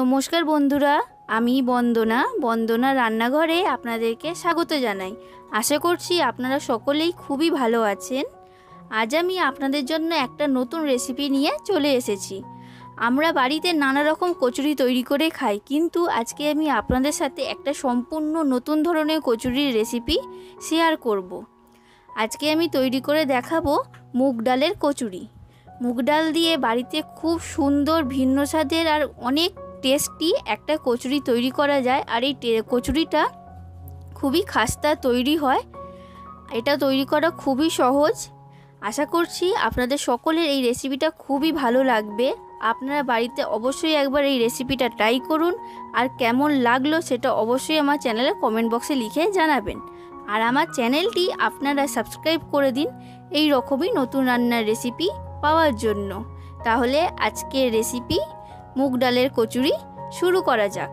নমস্কার বন্ধুরা, আমি বন্দনা। বন্দনা রান্নাঘরে আপনাদেরকে স্বাগত জানাই। আশা করছি আপনারা সকলেই খুবই ভালো আছেন। আজ আমি আপনাদের জন্য একটা নতুন রেসিপি নিয়ে চলে এসেছি। আমরা বাড়িতে নানা রকম কচুরি তৈরি করে খাই, কিন্তু আজকে আমি আপনাদের সাথে একটা সম্পূর্ণ নতুন ধরনের কচুরির রেসিপি শেয়ার করব। আজকে আমি তৈরি করে দেখাবো মুগ ডালের কচুরি। মুগ ডাল দিয়ে বাড়িতে খুব সুন্দর ভিন্ন স্বাদের আর অনেক টেস্টি একটা কচুরি তৈরি করা যায় আর এই কচুরিটা খুবই খাস্তা তৈরি হয়। এটা তৈরি করা খুবই সহজ। আশা করছি আপনাদের সকলের এই রেসিপিটা খুবই ভালো লাগবে। আপনারা বাড়িতে অবশ্যই একবার এই রেসিপিটা ট্রাই করুন। আর কেমন লাগল সেটা অবশ্যই আমার চ্যানেলে কমেন্ট বক্সে লিখে জানাবেন। আর আমার চ্যানেলটি আপনারা সাবস্ক্রাইব করে দিন এই রকমই নতুন রান্নার রেসিপি পাওয়ার জন্য। তাহলে আজকের রেসিপি মুগ ডালের কচুরি শুরু করা যাক।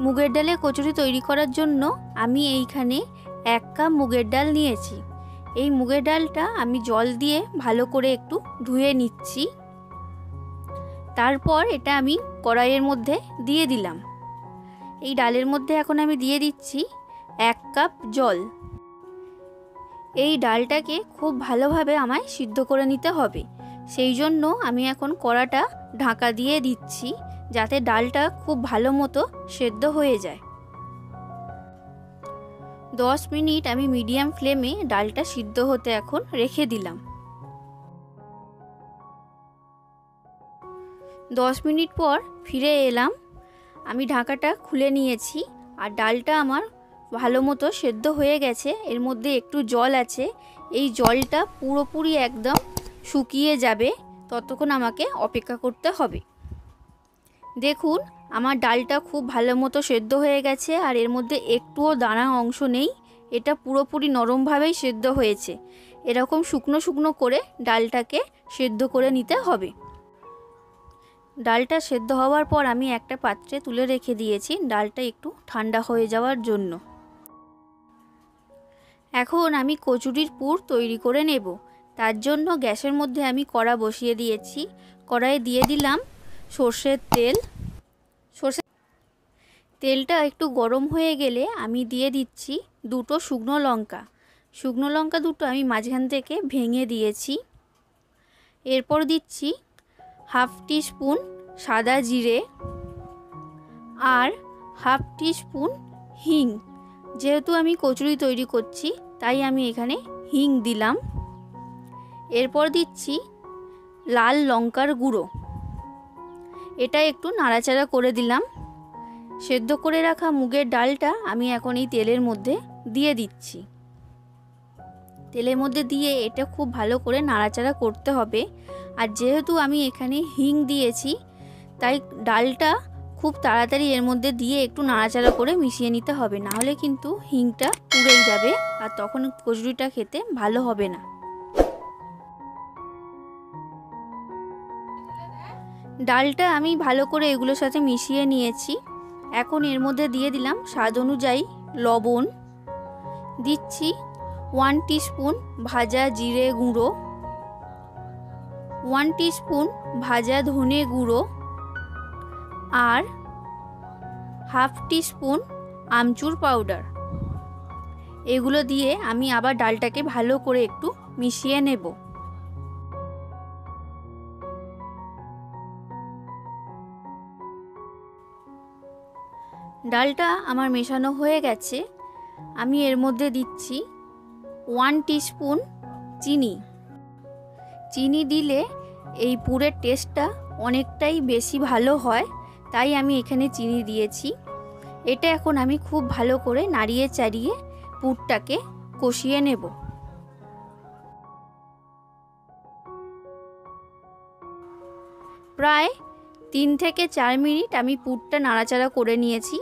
মুগের ডালের কচুরি তৈরি করার জন্য আমি এইখানে এক কাপ মুগের ডাল নিয়েছি। এই মুগের ডালটা আমি জল দিয়ে ভালো করে একটু ধুয়ে নিচ্ছি। তারপর এটা আমি কড়াইয়ের মধ্যে দিয়ে দিলাম। এই ডালের মধ্যে এখন আমি দিয়ে দিচ্ছি এক কাপ জল। এই ডালটাকে খুব ভালোভাবে আমায় সিদ্ধ করে নিতে হবে। সেই জন্য আমি এখন কড়াটা ঢাকা দিয়ে দিচ্ছি যাতে ডালটা খুব ভালো মতো সেদ্ধ হয়ে যায়। দশ মিনিট আমি মিডিয়াম ফ্লেমে ডালটা সিদ্ধ হতে এখন রেখে দিলাম। দশ মিনিট পর ফিরে এলাম। আমি ঢাকাটা খুলে নিয়েছি আর ডালটা আমার ভালো মতো সেদ্ধ হয়ে গেছে। এর মধ্যে একটু জল আছে। এই জলটা পুরোপুরি একদম শুকিয়ে যাবে, ততক্ষণ আমাকে অপেক্ষা করতে হবে। দেখুন, আমার ডালটা খুব ভালো মতো সেদ্ধ হয়ে গেছে, আর এর মধ্যে একটুও দানা অংশ নেই। এটা পুরোপুরি নরমভাবেই সেদ্ধ হয়েছে। এরকম শুকনো শুকনো করে ডালটাকে সেদ্ধ করে নিতে হবে। ডালটা সেদ্ধ হওয়ার পর আমি একটা পাত্রে তুলে রেখে দিয়েছি, ডালটা একটু ঠান্ডা হয়ে যাওয়ার জন্য। এখন আমি কচুরির পুর তৈরি করে নেব। তার জন্য গ্যাসের মধ্যে আমি কড়া বসিয়ে দিয়েছি। কড়াইয়ে দিয়ে দিলাম সর্ষের তেল। সর্ষে তেলটা একটু গরম হয়ে গেলে আমি দিয়ে দিচ্ছি দুটো শুকনো লঙ্কা। শুকনো লঙ্কা দুটো আমি মাঝখান থেকে ভেঙে দিয়েছি। এরপর দিচ্ছি হাফ টি স্পুন সাদা জিরে আর হাফ টি স্পুন হিং। যেহেতু আমি কচুরি তৈরি করছি, তাই আমি এখানে হিং দিলাম। এরপর দিচ্ছি লাল লঙ্কার গুঁড়ো। এটা একটু নাড়াচাড়া করে দিলাম। সেদ্ধ করে রাখা মুগের ডালটা আমি এখন এই তেলের মধ্যে দিয়ে দিচ্ছি। তেলের মধ্যে দিয়ে এটা খুব ভালো করে নাড়াচাড়া করতে হবে। আর যেহেতু আমি এখানে হিং দিয়েছি, তাই ডালটা খুব তাড়াতাড়ি এর মধ্যে দিয়ে একটু নাড়াচাড়া করে মিশিয়ে নিতে হবে। নাহলে কিন্তু হিংটা পুড়ে যাবে আর তখন কচুরিটা খেতে ভালো হবে না। ডালটা আমি ভালো করে এগুলোর সাথে মিশিয়ে নিয়েছি। এখন এর মধ্যে দিয়ে দিলাম স্বাদ অনুযায়ী লবণ। দিচ্ছি ওয়ান স্পুন ভাজা জিরে গুঁড়ো। ওয়ান স্পুন ভাজা ধনে গুঁড়ো। আর হাফ স্পুন আমচুর পাউডার এগুলো দিয়ে আমি আবার ডালটাকে ভালো করে একটু মিশিয়ে নেব। ডালটা আমার মেশানো হয়ে গেছে। আমি এর মধ্যে দিচ্ছি ওয়ান স্পুন চিনি। চিনি দিলে এই পুরের টেস্টটা অনেকটাই বেশি ভালো হয়, তাই আমি এখানে চিনি দিয়েছি। এটা এখন আমি খুব ভালো করে নাড়িয়ে চাড়িয়ে পুরটাকে কষিয়ে নেব। প্রায় তিন থেকে চার মিনিট আমি পুরটা নাড়াচাড়া করে নিয়েছি।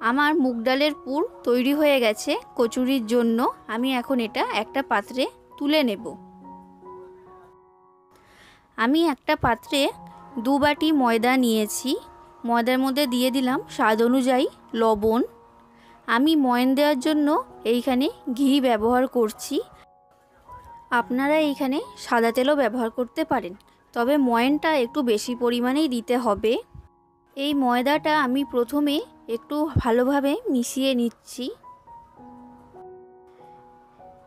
আমার মুগ ডালের পুর তৈরি হয়ে গেছে কচুরির জন্য। আমি এখন এটা একটা পাত্রে তুলে নেব। আমি একটা পাত্রে দু বাটি ময়দা নিয়েছি। ময়দার মধ্যে দিয়ে দিলাম স্বাদ অনুযায়ী লবণ। আমি ময়ন দেওয়ার জন্য এইখানে ঘি ব্যবহার করছি। আপনারা এইখানে সাদা তেলও ব্যবহার করতে পারেন। তবে ময়নটা একটু বেশি পরিমাণেই দিতে হবে। এই ময়দাটা আমি প্রথমে একটু ভালোভাবে মিশিয়ে নিচ্ছি।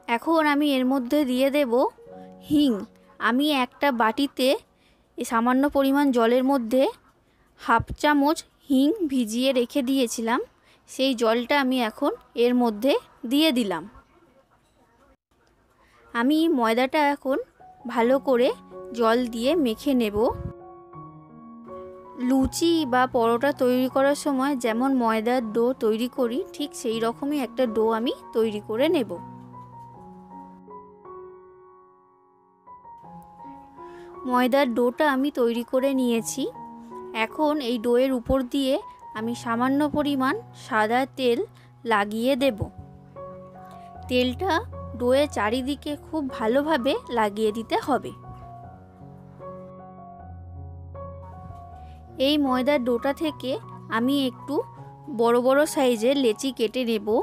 এখন আমি এর মধ্যে দিয়ে দেব হিং। আমি একটা বাটিতে সামান্য পরিমাণ জলের মধ্যে হাফ চামচ হিং ভিজিয়ে রেখে দিয়েছিলাম। সেই জলটা আমি এখন এর মধ্যে দিয়ে দিলাম। আমি ময়দাটা এখন ভালো করে জল দিয়ে মেখে নেব। লুচি বা পরোটা তৈরি করার সময় যেমন ময়দার ডো তৈরি করি, ঠিক সেই রকমই একটা ডো আমি তৈরি করে নেব। ময়দার ডোটা আমি তৈরি করে নিয়েছি। এখন এই ডোয়ের উপর দিয়ে আমি সামান্য পরিমাণ সাদা তেল লাগিয়ে দেব। তেলটা ডোয়ের চারিদিকে খুব ভালোভাবে লাগিয়ে দিতে হবে। এই ময়দার ডোটা থেকে আমি একটু বড় বড় সাইজের লেচি কেটে নেব।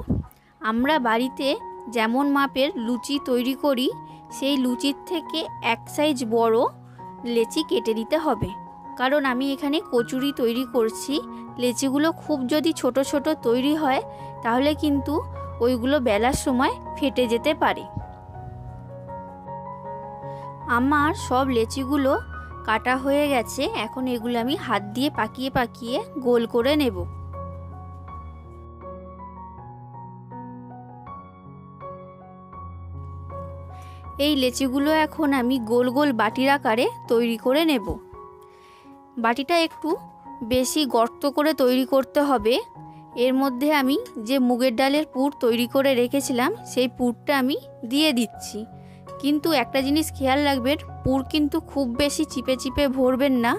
আমরা বাড়িতে যেমন মাপের লুচি তৈরি করি, সেই লুচির থেকে এক সাইজ বড় লেচি কেটে দিতে হবে। কারণ আমি এখানে কচুরি তৈরি করছি। লেচিগুলো খুব যদি ছোট ছোট তৈরি হয়, তাহলে কিন্তু ওইগুলো বেলার সময় ফেটে যেতে পারে। আমার সব লেচিগুলো কাটা হয়ে গেছে, এখন এগুলো আমি হাত দিয়ে পাকিয়ে পাকিয়ে গোল করে নেব। এই লেচিগুলো এখন আমি গোল গোল বাটির আকারে তৈরি করে নেব। বাটিটা একটু বেশি গর্ত করে তৈরি করতে হবে। এর মধ্যে আমি যে মুগের ডালের পুর তৈরি করে রেখেছিলাম, সেই পুরটা আমি দিয়ে দিচ্ছি। কিন্তু একটা জিনিস খেয়াল রাখবেন, পুর কিন্তু খুব বেশি চিপে চিপে ভরবেন না।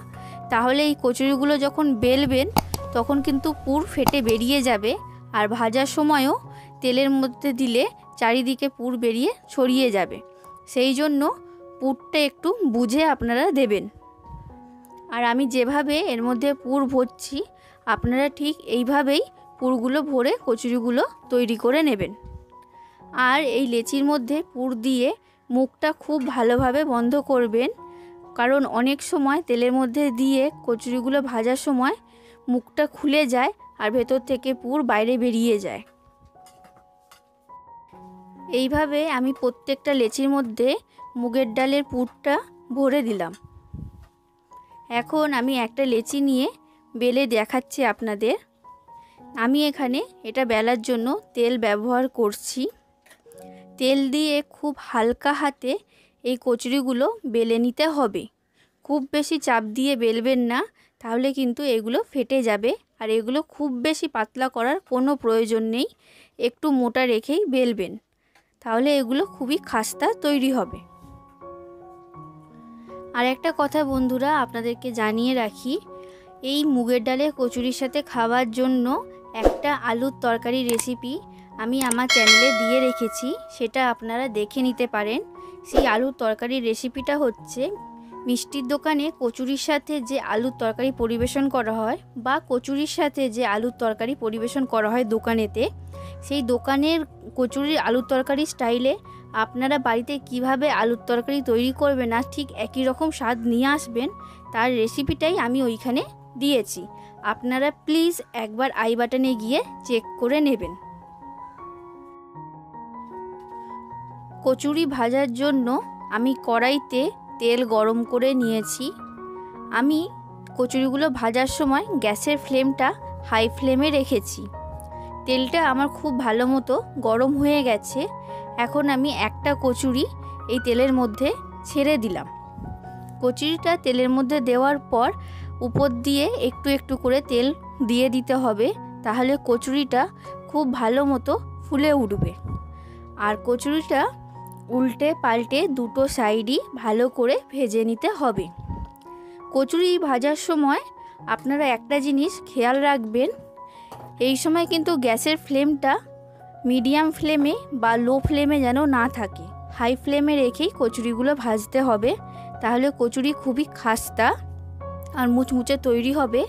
তাহলে এই কচুরিগুলো যখন বেলবেন, তখন কিন্তু পুর ফেটে বেরিয়ে যাবে আর ভাজার সময়ও তেলের মধ্যে দিলে চারিদিকে পুর বেরিয়ে ছড়িয়ে যাবে। সেই জন্য পুরটা একটু বুঝে আপনারা দেবেন। আর আমি যেভাবে এর মধ্যে পুর ভরছি, আপনারা ঠিক এইভাবেই পুরগুলো ভরে কচুরিগুলো তৈরি করে নেবেন। আর এই লেচির মধ্যে পুর দিয়ে মুখটা খুব ভালোভাবে বন্ধ করবেন। কারণ অনেক সময় তেলের মধ্যে দিয়ে কচুরিগুলো ভাজার সময় মুখটা খুলে যায় আর ভেতর থেকে পুর বাইরে বেরিয়ে যায়। এইভাবে আমি প্রত্যেকটা লেচির মধ্যে মুগের ডালের পুরটা ভরে দিলাম। এখন আমি একটা লেচি নিয়ে বেলে দেখাচ্ছি আপনাদের। আমি এখানে এটা বেলার জন্য তেল ব্যবহার করছি। তেল দিয়ে খুব হালকা হাতে এই কচুরিগুলো বেলে নিতে হবে। খুব বেশি চাপ দিয়ে বেলবেন না, তাহলে কিন্তু এগুলো ফেটে যাবে আর এগুলো খুব বেশি পাতলা করার কোনো প্রয়োজন নেই, একটু মোটা রেখেই বেলবেন, তাহলে এগুলো খুবই খাস্তা তৈরি হবে। আর একটা কথা বন্ধুরা, আপনাদেরকে জানিয়ে রাখি, এই মুগের ডালে কচুরির সাথে খাওয়ার জন্য একটা আলুর তরকারি রেসিপি আমি আমার চ্যানেলে দিয়ে রেখেছি, সেটা আপনারা দেখে নিতে পারেন। সেই আলুর তরকারির রেসিপিটা হচ্ছে, মিষ্টির দোকানে কচুরির সাথে যে আলুর তরকারি পরিবেশন করা হয়, বা কচুরির সাথে যে আলুর তরকারি পরিবেশন করা হয় দোকানেতে, সেই দোকানের কচুরির আলুর তরকারি স্টাইলে আপনারা বাড়িতে কীভাবে আলুর তরকারি তৈরি করবেন আর ঠিক একই রকম স্বাদ নিয়ে আসবেন, তার রেসিপিটাই আমি ওইখানে দিয়েছি। আপনারা প্লিজ একবার আই বাটনে গিয়ে চেক করে নেবেন। কচুরি ভাজার জন্য আমি কড়াইতে তেল গরম করে নিয়েছি। আমি কচুরিগুলো ভাজার সময় গ্যাসের ফ্লেমটা হাই ফ্লেমে রেখেছি। তেলটা আমার খুব ভালো মতো গরম হয়ে গেছে। এখন আমি একটা কচুরি এই তেলের মধ্যে ছেড়ে দিলাম। কচুরিটা তেলের মধ্যে দেওয়ার পর উপর দিয়ে একটু একটু করে তেল দিয়ে দিতে হবে, তাহলে কচুরিটা খুব ভালো মতো ফুলে উঠবে। আর কচুরিটা উল্টে পাল্টে দুটো সাইডই ভালো করে ভেজে নিতে হবে। কচুরি ভাজার সময় আপনারা একটা জিনিস খেয়াল রাখবেন, এই সময় কিন্তু গ্যাসের ফ্লেমটা মিডিয়াম ফ্লেমে বা লো ফ্লেমে যেন না থাকে। হাই ফ্লেমে রেখেই কচুরিগুলো ভাজতে হবে, তাহলে কচুরি খুবই খাস্তা আর মুচমুচে তৈরি হবে।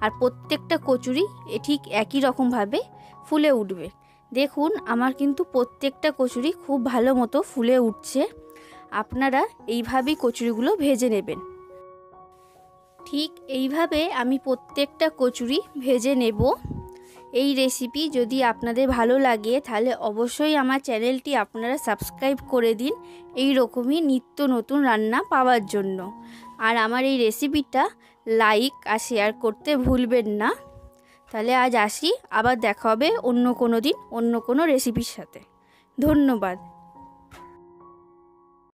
আর প্রত্যেকটা কচুরি ঠিক একই রকমভাবে ফুলে উঠবে। দেখুন, আমার কিন্তু প্রত্যেকটা কচুরি খুব ভালো মতো ফুলে উঠছে। আপনারা এইভাবেই কচুরিগুলো ভেজে নেবেন। ঠিক এইভাবে আমি প্রত্যেকটা কচুরি ভেজে নেব। এই রেসিপি যদি আপনাদের ভালো লাগে, তাহলে অবশ্যই আমার চ্যানেলটি আপনারা সাবস্ক্রাইব করে দিন এই রকমই নিত্য নতুন রান্না পাওয়ার জন্য। আর আমার এই রেসিপিটা লাইক আর শেয়ার করতে ভুলবেন না। তাহলে আজ আসি আবার দেখা হবে অন্য কোনো দিন অন্য কোনো রেসিপির সাথে। ধন্যবাদ।